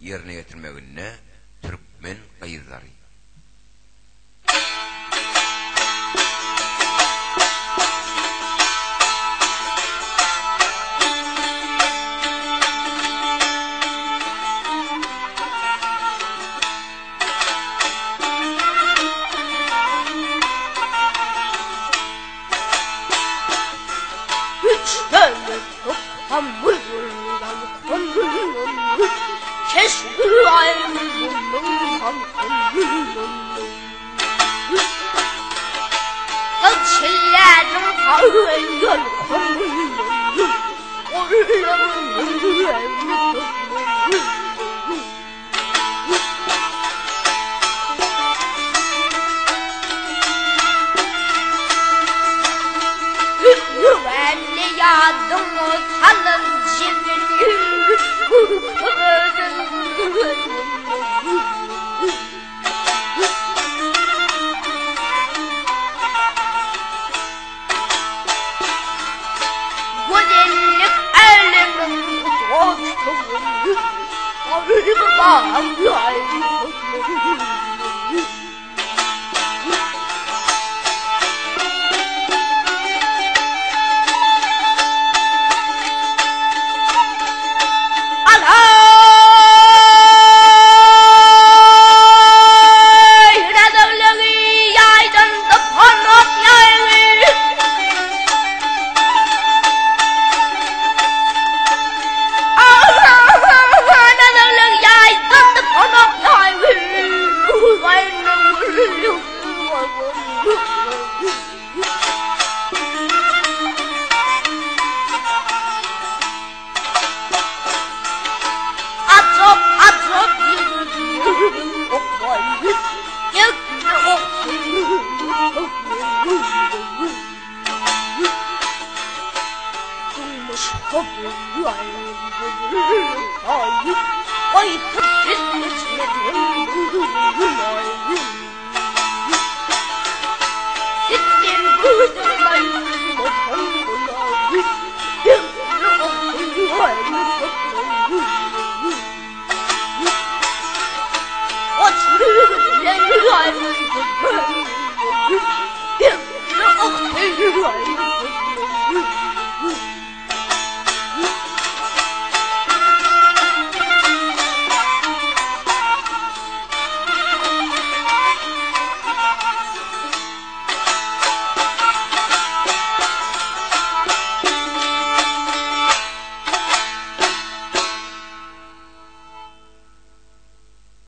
yerine Türkmen kayızları. Üç tane toplam bulgurdan kondurur. 说来我弄堂，弄弄弄弄，老妈妈。我左阿左，我呦，我呦，哎呦，哎呦，Oh, my God.